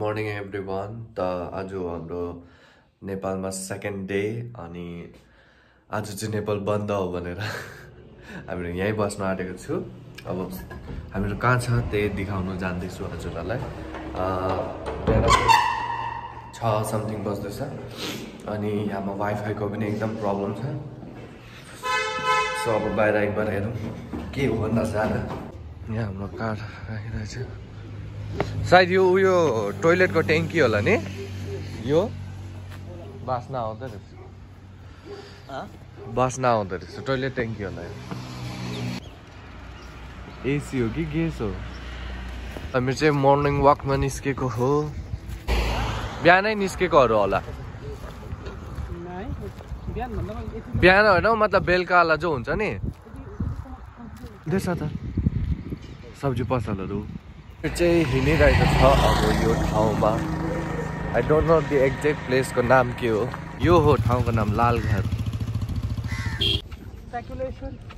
Morning every one त आज हाम्रो नेपालमा सेकेन्ड डे अनि आज चाहिँ नेपाल बन्द हो भनेर हामीहरू यहीँ बस्न आँटेको छु। अब हामीहरू कहाँ छ त्यही देखाउनु जाँदैछु हजुरहरूलाई। छ समथिङ बस्दैछ अनि यहाँमा वाइफाईको पनि एकदम प्रब्लम छ। सो अब बाहिर एकबार हेरौँ के हो नजारा यहाँ हाम्रो कार छ सायद यो उयो टोइलेटको ट्याङ्की होला नि? यो? बास्ना आउँदो रहेछ। बास्ना आउँदो रहेछ। टोइलेट ट्याङ्की होला यो। एसी हो कि गेस हो? हामी चाहिँ मर्निङ वाकमा निस्केको हो। बिहानै निस्केकोहरू होला। बिहान होइन हौ मतलब बेलुकावाला जो हुन्छ नि। देश त सब्जी पसलहरू। यो चाहिँ हिँडिरहेको छ अब यो ठाउँमा I don't know the exact प्लेसको नाम के हो यो हो ठाउँको नाम लालघर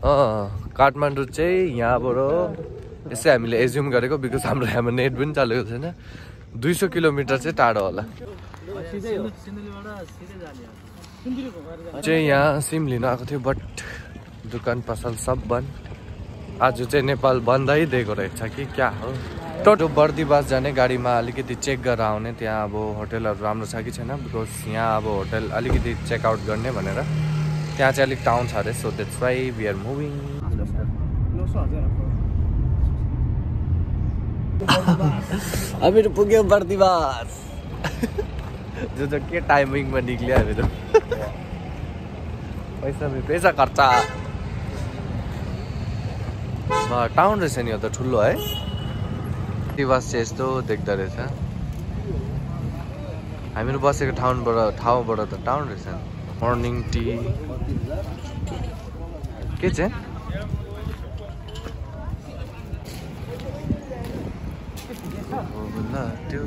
अँ काठमाडौँ चाहिँ यहाँबाट यसै हामीले एज्युम गरेको बिकज हाम्रो यहाँमा नेट पनि चलेको छैन दुई सौ किलोमिटर चाहिँ टाढो होला। चाहिँ यहाँ सिम लिन आएको थियो बट दोकान पसल सब बन्द आज चाहिँ नेपाल बन्दै दिएको रहेछ कि क्या हो टोटो बर्दिवास जाने गाडीमा अलिकति चेक गरेर आउने त्यहाँ अब होटेलहरू राम्रो छ कि छैन? बिकज यहाँ अब होटेल अलिकति चेकआउट गर्ने भनेर त्यहाँ चाहिँ अलिक टाउन छ अरे so that's why we are moving हामीहरू पुग्यो बर्दिवास जो जो के टाइमिङमा निक्ल्यो हामीहरू पैसा पैसा खर्च। टाउन रहेछ नि यो त ठुलो है। दिवास चाहिँ यस्तो देख्दो रहेछ। हामीहरू बसेको ठाउँबाट ठाउँबाट त टाउन रहेछ। Morning tea. के चाहिँ? त्यो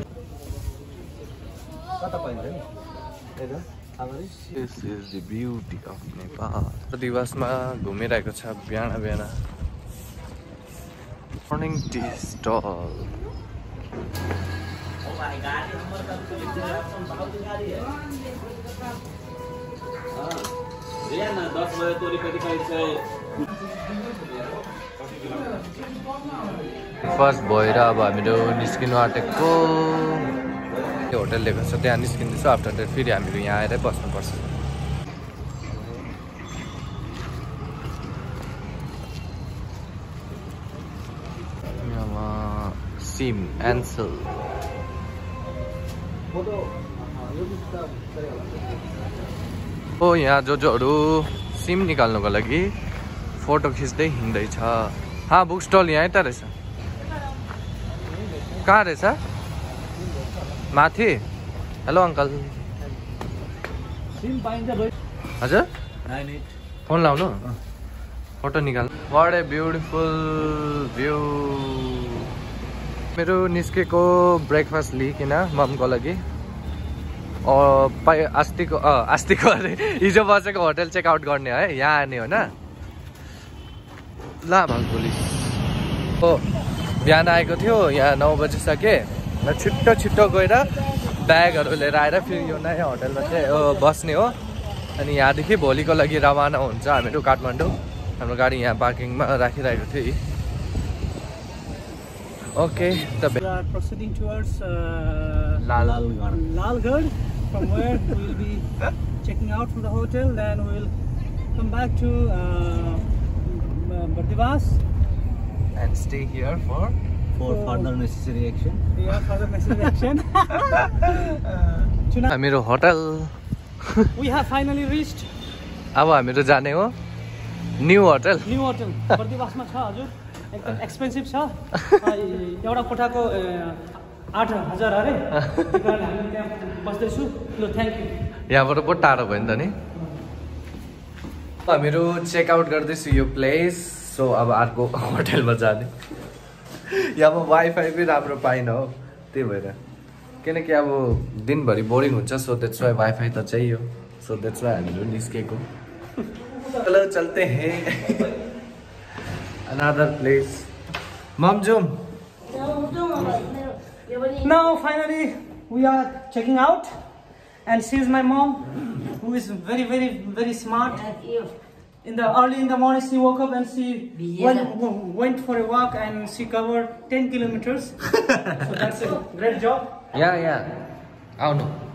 this is the beauty of Nepal दिवसमा घुमिरहेको छ बिहान बिहान। मर्निङ टी स्टल फ़र्स्ट भएर अब हामीहरू निस्किनु आँटेको होटल लिएको छ त्यहाँ आफ्टर द्याट फेरि हामीहरू यहाँ आएरै बस्नुपर्छ सिम एन्सल हो यहाँ जो जोहरू सिम निकाल्नुको लागि फोटो खिच्दै हिँड्दैछ हाँ बुक स्टल यहीँ त रहेछ कहाँ रहेछ माथि हेलो अङ्कल हजुर फोन लाउनु फोटो निकाल्नु वाट ए ब्युटिफुल भ्यू मेरो निस्केको ब्रेकफास्ट लिइकन ममको लागि। पाइ अस्तिको अस्तिको अरे हिजो बसेको होटल चेकआउट गर्ने है यहाँ आने होइन ल पुलिस। हो बिहान आएको थियो यहाँ नौ बजी सकेँ र छिट्टो छिट्टो गएर ब्यागहरू लिएर आएर फेरि यो नयाँ होटलमा चाहिँ बस्ने हो। अनि यहाँदेखि भोलिको लागि रवाना हुन्छ हामीहरू काठमाडौँ। हाम्रो गाडी यहाँ पार्किङमा राखिरहेको थियो ओके त proceeding towards uh, Lal- Lalgarh, from where we will be checking out from the hotel. Then we will come back to uh, Bardivas. And stay here for for further necessary action. Yeah, for the necessary action. Tonight हामीहरू hotel we have finally reached अब हामीहरू जाने हो new hotel new hotel बर्दिवासमा छ हजुर एकदम expensive छ। एउटा कोठाको आठ हजार अरे। बस्दैछु। ल थ्याङ्क यू यहाँबाट पो टाढो भयो नि त नि। हामीहरू चेकआउट गर्दैछु यो प्लेस सो अब अर्को होटेलमा जाने। यहाँमा वाइफाई पनि राम्रो पाइन हो। त्यही भएर। किनकि अब दिनभरि बोरिङ हुन्छ। सो द्याट्स वाइ वाइफाई त चाहियो। सो द्याट्स वाइ हामीहरू निस्केको। चलो चलते हैं। another place. Mom, zoom. Now finally we are checking out and she's my mom who is very very very smart. In the early in the morning she woke up and she went, went for a walk and she covered 10 kilometers. so that's a great job. Yeah yeah. I don't know.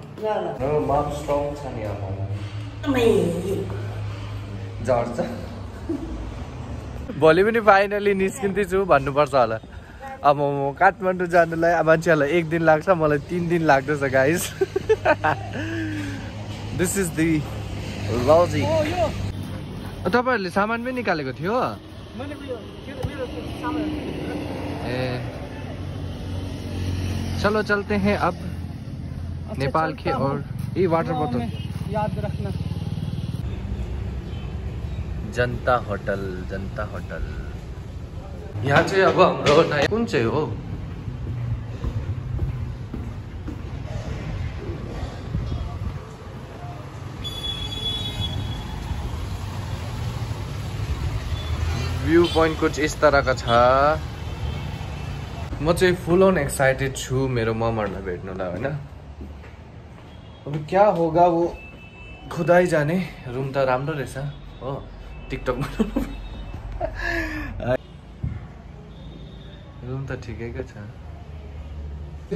No, mom's strong. Georgia. भोलि पनि finally निस्किँदैछु भन्नुपर्छ होला। अब म काठमाडौँ जानुलाई मान्छेहरूलाई एक दिन लाग्छ मलाई तिन दिन लाग्दैछ guys this is the logic yo. तपाईँहरूले सामान पनि निकालेको थियो? ए। चलो चलते हैं अब। नेपाल के। और ये वाटर बोतल याद रखना। जनता होटल जनता होटल। यहाँ चाहिँ अब हाम्रो नयाँ कुन चाहिँ हो? भ्यू पोइन्ट कुछ इस तरहका छ म चाहिँ फुल अन एक्साइटेड छु मेरो ममहरूलाई भेट्नुलाई होइन? अब क्या होगा वो खुदाई जाने? रुम त राम्रो रहेछ। हो। टिकटक रुम त ठिकैको छ।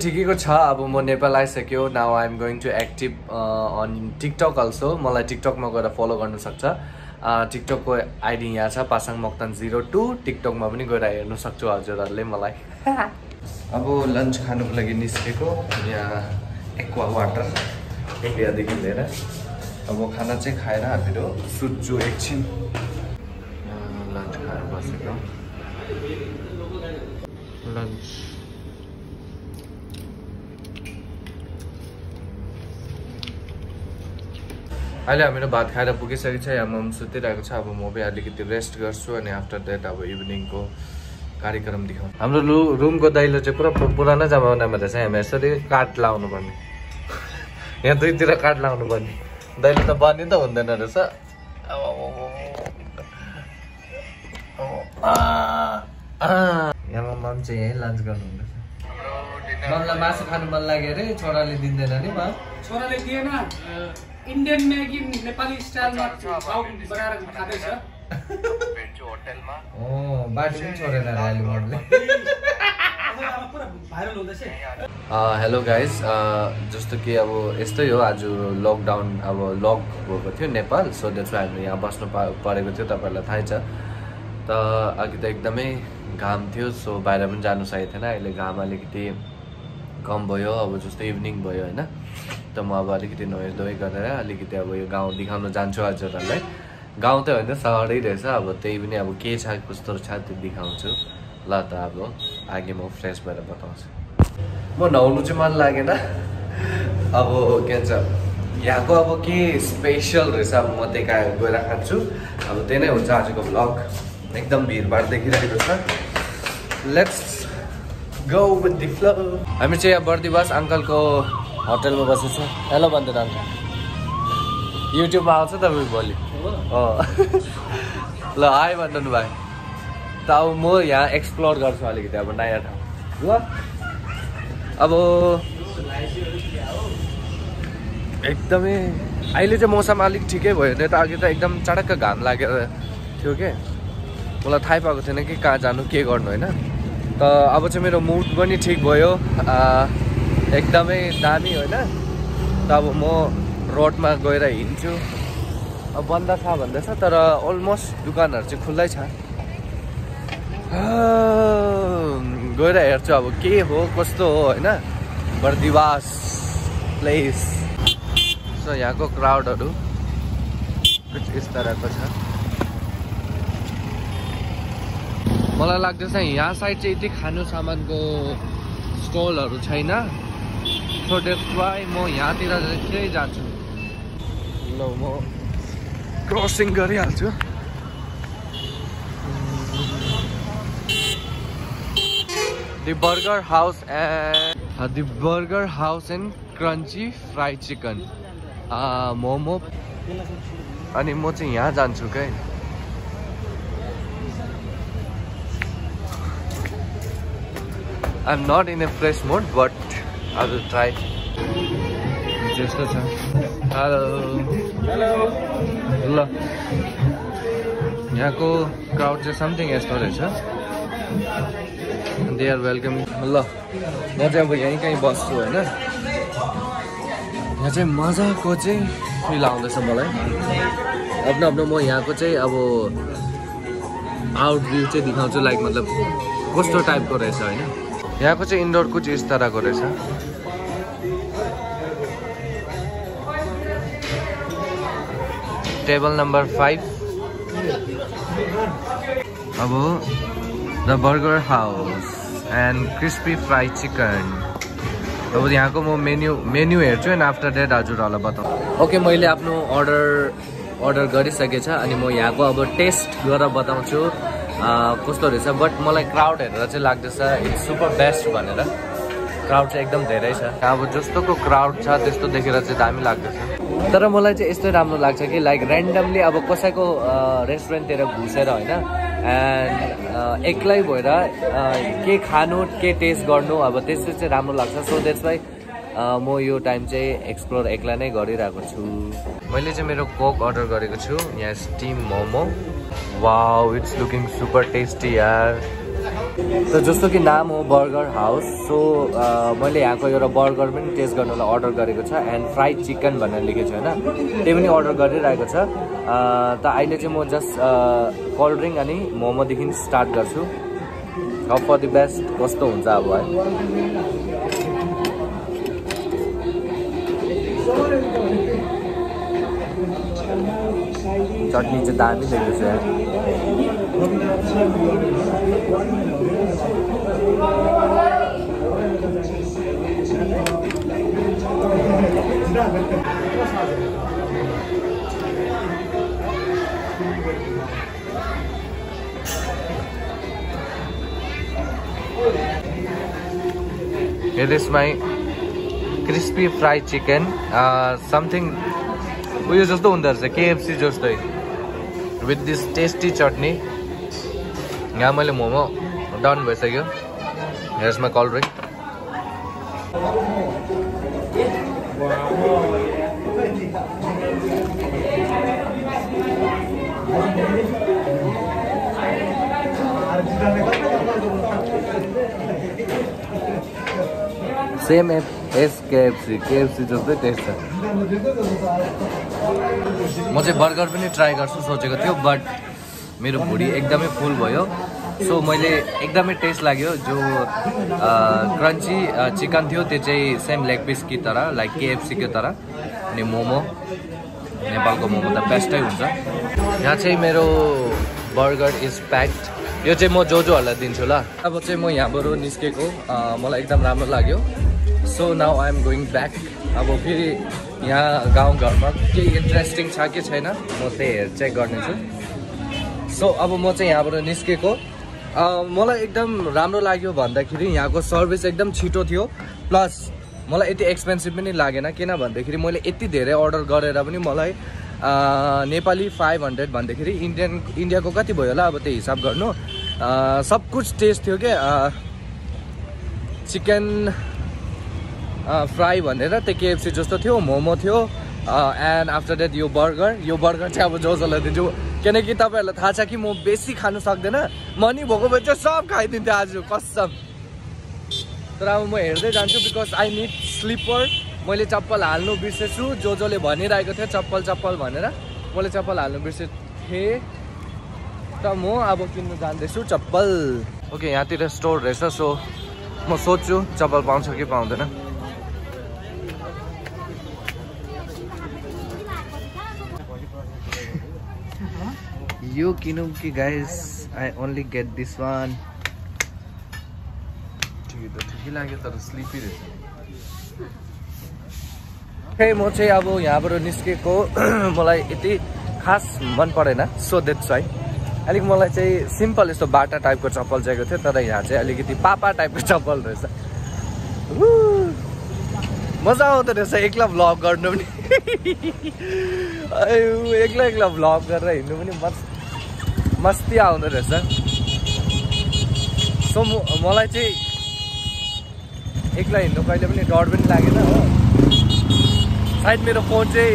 ठिकैको छ अब म नेपाल आइसक्यो now I am going to active on TikTok also मलाई टिकटकमा गएर फलो गर्नु सक्छ। टिकटकको आइडी यहाँ छ पासाङ मोक्तान जिरो टू टिकटकमा पनि गएर हेर्नु सक्छु हजुरहरूले मलाई। अब लन्च खानुको लागि निस्केको यहाँ एक्वा वाटर इन्डियादेखि लिएर। अब खाना चाहिँ खाएर हामीहरू सुत्छु एकछिन। लन्च खाएर बसेको। लन्च। अहिले हामीहरू भात खाएर पुगिसकेको छ यहाँ मम सुतिरहेको छ अब म पनि अलिकति रेस्ट गर्छु अनि आफ्टर द्याट अब इभिनिङको कार्यक्रम देखाउँ। हाम्रो रु रुमको दैलो चाहिँ पुरा पुरानो जमानामा रहेछ हामी यसरी काठ लाउनु पर्ने यहाँ दुईतिर काठ लाउनु पर्ने दैलो त बन्ने त हुँदैन रहेछ। यहाँ मम चाहिँ यहीँ लन्च गर्नु हुँदैछ ममलाई मासु खानु मन लाग्यो अरे छोराले दिँदैन नि म छोराले दिएन इन्डियन म्यागी नेपाली स्टाइलमा बनाएर खाँदैछ बाटो पनि छोडेर आयो अहिले ममले अब पुरा भाइरल हुँदैछ हेलो गाइज जस्तो कि अब यस्तै हो आज लकडाउन अब लक भएको थियो नेपाल सो वाइ हामी यहाँ बस्नु पा परेको थियो तपाईँहरूलाई थाहै छ। त अघि त एकदमै घाम थियो सो बाहिर पनि जानु सकेको थिएन अहिले घाम अलिकति कम भयो अब जस्तो इभिनिङ भयो होइन? त म अब अलिकति नुहाइ धुवाइ गरेर अलिकति अब यो गाउँ देखाउन जान्छु हजुरहरूलाई गाउँ त होइन सहरै रहेछ अब त्यही पनि अब के छ कस्तो छ त्यो देखाउँछु। ल त अब आगे म फ्रेस भएर बताउँछु। म नुहाउनु चाहिँ मन लागेन। अब के भन्छ यहाँको अब के स्पेसल रहेछ अब म त्यही कहाँ गएर खान्छु। अब त्यही नै हुन्छ आजको भ्लग एकदम भिडभाड देखिरहेको छ। लेट्स गो हामी चाहिँ यहाँ बर्दिवास अङ्कलको होटलमा बसेको हेलो भन्दैन अङ्कल युट्युबमा आउँछ तपाईँ भोलि। ल हाई भन्नु भाइ। त अब म यहाँ एक्सप्लोर गर्छु अलिकति अब नयाँ ठाउँ। ल। अब एकदमै अहिले चाहिँ मौसम अलिक ठिकै भयो नि त अघि त एकदम चडक्क घाम लागेर थियो के? मलाई थाहै पाएको थिएन कि कहाँ जानु के गर्नु होइन? त अब चाहिँ मेरो मुड पनि ठिक भयो एकदमै दामी होइन? त अब म रोडमा गएर हिँड्छु। अब बन्द छ भन्दैछ तर अलमोस्ट दुकानहरू चाहिँ खुल्लै छ। गएर हेर्छु अब के हो कस्तो हो होइन? बर्दिवास प्लेस सो यहाँको क्राउडहरू कुछ यस तरहको छ। मलाई लाग्दैछ यहाँ साइड चाहिँ यति खानु सामानको स्टलहरू छैन। सो वाइ म यहाँतिर चाहिँ जान्छु। ल म क्रसिङ गरिहाल्छु। The Burger House and uh, the Burger House and Crunchy Fried Chicken. Uh, momo अनि म चाहिँ यहाँ जान्छु क्या I'm not in a fresh mood but I will try त्यस्तो छ हेलो ल यहाँको क्राउड चाहिँ समथिङ यस्तो रहेछ। दे आर वेलकम ल म चाहिँ अब यहीँ कहीँ बस्छु होइन। यहाँ चाहिँ मजाको चाहिँ फिल आउँदैछ मलाई। आफ्नो आफ्नो म यहाँको चाहिँ अब आउट चाहिँ देखाउँछु लाइक मतलब कस्तो टाइपको रहेछ होइन। यहाँको चाहिँ इन्डोर कुछ यस रहेछ। टेबल नम्बर फाइभ अब the burger house and crispy fry chicken अब यहाँको म मेन्यु मेन्यु हेर्छु एन्ड आफ्टर द्याट हजुरहरूलाई बताउँछु ओके मैले आफ्नो अर्डर अर्डर गरिसकेको छ अनि म यहाँको अब टेस्ट गरेर बताउँछु। कस्तो रहेछ? बट मलाई क्राउड हेरेर चाहिँ लाग्दैछ। इट्स सुपर बेस्ट भनेर। क्राउड चाहिँ एकदम धेरै छ। अब जस्तोको क्राउड छ त्यस्तो देखेर चाहिँ दामी लाग्दैछ। तर मलाई चाहिँ यस्तै राम्रो लाग्छ कि लाइक ऱ्यान्डमली अब कसैको रेस्टुरेन्टतिर घुसेर होइन एन्ड एक्लै भएर के खानु के टेस्ट गर्नु अब त्यस्तो चाहिँ राम्रो लाग्छ। सो द्याट्स वाइ म यो टाइम चाहिँ एक्सप्लोर एक्ला नै गरिरहेको छु। मैले चाहिँ मेरो कोक अर्डर गरेको छु। यहाँ steam momo wow it's looking super tasty यार। त जस्तो कि नाम हो बर्गर हाउस सो मैले यहाँको एउटा बर्गर पनि टेस्ट गर्नुलाई अर्डर गरेको छ एन्ड फ्राइड चिकन भनेर लेखेको छु होइन? त्यो पनि अर्डर गरिरहेको छ। त अहिले चाहिँ म जस्ट कोल्ड ड्रिङ्क अनि मोमोदेखि स्टार्ट गर्छु। अब फर दि बेस्ट कस्तो हुन्छ अब है? चटनी चाहिँ दामी देख्दैछ Here is my crispy fried chicken. Uh, something उयो जस्तो हुँदो रहेछ केएफसी जस्तै With this tasty chutney यहाँ मैले मोमो डन भइसक्यो हेर्समा cold drink same as KFC जस्तै टेस्ट छ। म चाहिँ बर्गर पनि ट्राई गर्छु सोचेको थियो बट मेरो भुँडी एकदमै फुल भयो। सो मैले एकदमै टेस्ट लाग्यो। जो क्रन्ची चिकन थियो त्यो चाहिँ सेम लेग पिस कि तरह लाइक केएफसीको तरह अनि मोमो नेपालको मोमो त बेस्टै हुन्छ। यहाँ चाहिँ मेरो बर्गर इज प्याक्ड यो चाहिँ म जो जोहरूलाई दिन्छु ल। अब चाहिँ म यहाँबाट निस्केको। मलाई एकदम राम्रो लाग्यो। So now I am going back अब फेरि यहाँ गाउँघरमा केही इन्ट्रेस्टिङ छ कि छैन म त्यही चेक गर्नेछु। सो अब म चाहिँ यहाँबाट निस्केको। मलाई एकदम राम्रो लाग्यो भन्दाखेरि यहाँको सर्भिस एकदम छिटो थियो। प्लस मलाई यति एक्सपेन्सिभ पनि लागेन किन भन्दाखेरि मैले यति धेरै अर्डर गरेर पनि मलाई नेपाली फाइभ हन्ड्रेड भन्दाखेरि इन्डियन इन्डियाको कति भयो होला अब त्यो हिसाब गर्नु। सब कुछ टेस्ट थियो क्या चिकन फ्राई भनेर त्यो केएफसी जस्तो थियो मोमो थियो एन्ड आफ्टर द्याट यो बर्गर यो बर्गर चाहिँ अब जसलाई दिन्छु। किनकि तपाईँहरूलाई थाहा छ कि म बेसी खानु सक्दैन। मनी भएको भए चाहिँ सब खाइदिन्थेँ आज कसम। तर अब म हेर्दै जान्छु बिकज आई निड स्लिपर मैले चप्पल हाल्नु बिर्सेछु जो जसले भनिरहेको थियो चप्पल चप्पल भनेर। मैले चप्पल हाल्नु बिर्सेथेँ। त म अब किन्नु जाँदैछु चप्पल। ओके यहाँतिर स्टोर रहेछ सो म सोध्छु चप्पल पाउँछ कि पाउँदैन। यो किनौँ कि guys I only get this one ठिकै त ठिकै लाग्यो तर स्लिपी रहेछ। खै म चाहिँ अब यहाँबाट निस्केको मलाई यति खास मन परेन सो द्याट्स वाइ अलिक मलाई चाहिँ सिम्पल यस्तो बाटा टाइपको चप्पल चाहिएको थियो तर यहाँ चाहिँ अलिकति पापा टाइपको चप्पल रहेछ। मजा आउँदो रहेछ एक्ला भ्लग गर्नु पनि। एक्ला एक्ला भ्लग गरेर हिँड्नु पनि मस्त। मस्ती आउँदो रहेछ। सो मलाई चाहिँ एक्लै हिँड्नु कहिले पनि डर पनि लागेन हो। सायद मेरो फोन चाहिँ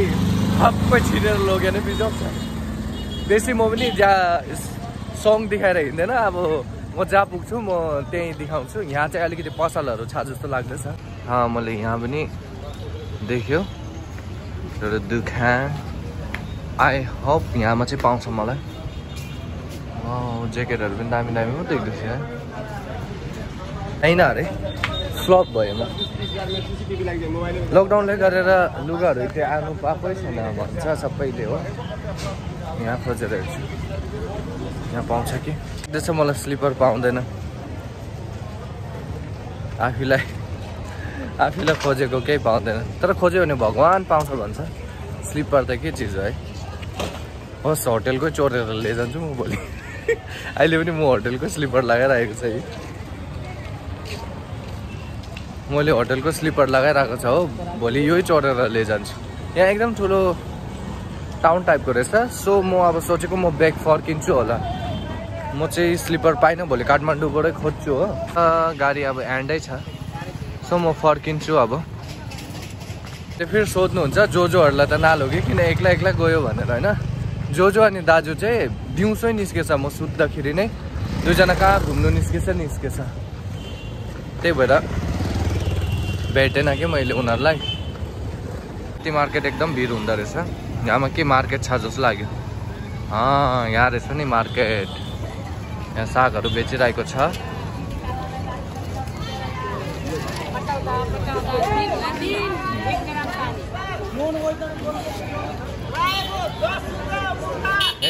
सबै छिरेर लगेर बिजोग बेसी म पनि जहाँ सङ देखाएर हिँड्दैन अब म जहाँ पुग्छु म त्यहीँ देखाउँछु। यहाँ चाहिँ अलिकति पसलहरू छ जस्तो लाग्दैछ। मैले यहाँ पनि देख्यो। एउटा दुखान। आई होप यहाँमा चाहिँ पाउँछ मलाई। ज्याकेटहरू पनि दामी दामी पो देख्दैछ यहाँ होइन अरे फ्लप भयो म लकडाउनले गरेर लुगाहरू त्यो आउनु पाएकै छैन भन्छ सबैले हो यहाँ खोजेर हेर्छु यहाँ पाउँछ कि त्यसो मलाई स्लिपर पाउँदैन आफूलाई आफूलाई खोजेको केही पाउँदैन तर खोज्यो भने भगवान् पाउँछ भन्छ स्लिपर त के चिज हो है होस् होटेलकै चोरेर लिएर म भोलि अहिले पनि म होटेलको स्लिपर लगाइरहेको छु है। मैले होटेलको स्लिपर लगाइरहेको छ हो। भोलि यही चोरेर लिइजान्छु यहाँ एकदम ठुलो टाउन टाइपको रहेछ। सो म अब सोचेको म ब्याग फर्किन्छु होला। म चाहिँ स्लिपर पाइनँ भोलि काठमाडौँबाटै खोज्छु हो। गाडी अब एन्डै छ। सो म फर्किन्छु अब। त्यो फेरि सोध्नुहुन्छ जो जोहरूलाई त नालोगी किन एक्ला एक्ला गयो भनेर होइन? जो जो अनि दाजु चाहिँ दिउँसै निस्केछ म सुत्दाखेरि नै दुईजना कहाँ घुम्नु निस्केछ निस्केछ। त्यही भएर भेटेन कि मैले उनीहरूलाई। ती मार्केट एकदम भिड हुँदो रहेछ। यहाँमा के मार्केट छ जस्तो लाग्यो। यहाँ रहेछ नि मार्केट। यहाँ सागहरू बेचिरहेको छ।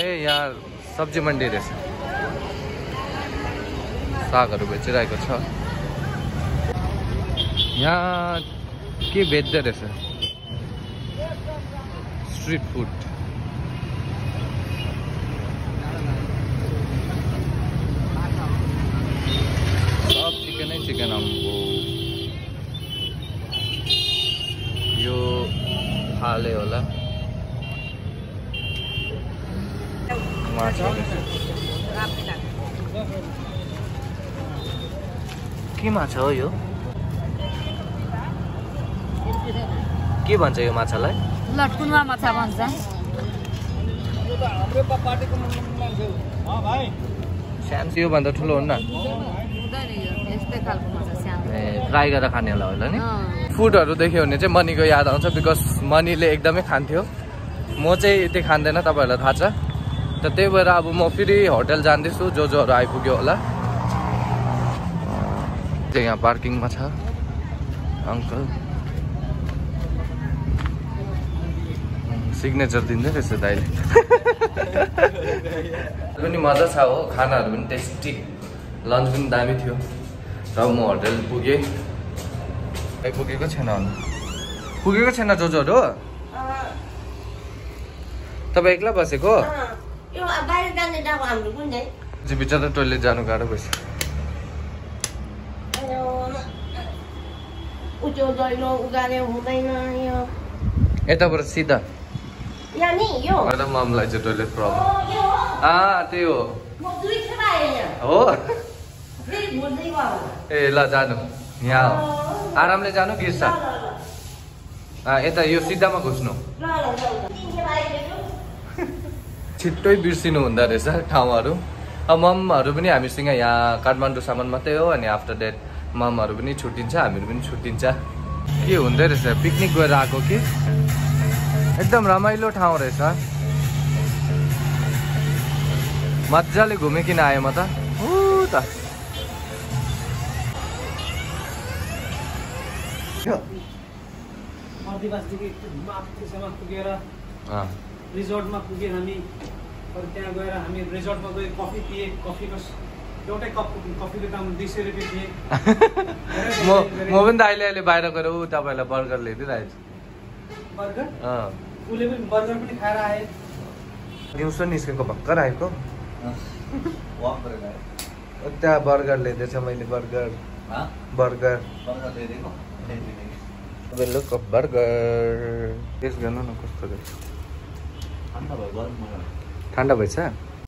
ए यहाँ सब्ज़ी मन्डी रहेछ सागहरू बेचिरहेको यहाँ के बेच्दो रहेछ स्ट्रिट फुड सब चिकनै चिकन अम्बो यो फाले होला माछा रहेछ। के माछा हो यो? के भन्छ यो माछालाई? लटकुनमा माछा भन्छ। सानो योभन्दा ठुलो हुन्न। ए फ्राई गरेर खाने होला होला नि। फुडहरू देख्यो भने चाहिँ मनीको याद आउँछ बिकज मनीले एकदमै खान्थ्यो। म चाहिँ यति खाँदैन तपाईँहरूलाई थाहा छ। त त्यही भएर अब म फेरि होटल जाँदैछु जो जोहरू आइपुग्यो होला। त्यही यहाँ पार्किङमा छ। अङ्कल। सिग्नेचर दिँदै रहेछ दाइले। पनि मजा छ हो खानाहरू पनि टेस्टी। लन्च पनि दामी थियो। र म होटल पुगेँ। पुगेको छैन होला पुगेको छैन जोजोहरू? तपाईँ एक्लै बसेको? यो बाहिर जाने डाको हाम्रो कुन चाहिँ? चाहिँ बिचरा टोइलेट जानु गाह्रो भएछ। उच्यो दैलो उगाले हुँदैन यो। यताबाट सिधा। यहाँ नि यो अन्त ममलाई चाहिँ टोइलेट प्रब्लम आ त्यही हो। हो। ए ल जानु। यहाँ आरामले जानु यता यो सिधामा घुस्नु ल ल ल ल तिन खेप आइसक्यो छिट्टै बिर्सिनु हुँदो रहेछ ठाउँहरू। अब ममहरू पनि हामीसँग यहाँ काठमाडौँसम्म मात्रै हो अनि आफ्टर द्याट ममहरू पनि छुट्टिन्छ हामीहरू पनि छुट्टिन्छ। के हुँदै रहेछ? पिकनिक गएर आएको कि? एकदम रमाइलो ठाउँ रहेछ। मजाले घुमिकन आएँ म त। ऊ त। पुगेर रिजोर्टमा पुगेँ हामी अनि त्यहाँ गएर हामी रिजोर्टमा गएर कफी पिएँ कफीको एउटै कप कफीको दाम दुई सय रुपियाँ थिएँ म म पनि त अहिले अहिले बाहिर गएर ऊ तपाईँलाई बर्गर ल्याइदिइरहेको छु। बर्गर? उसले पनि बर्गर पनि खाएर आए। दिउँसो निस्केको भर्खर आएको। त्यहाँ बर्गर ल्याइदिएछ मैले बर्गर। हाँ? बर्गर। बर्गर ल्याइदिएको? ल्याइदिने लुक बर्गर। टेस्ट गर्नु न कस्तो रहेछ अन्त भयो गरम मलाई ठन्डा भएछ?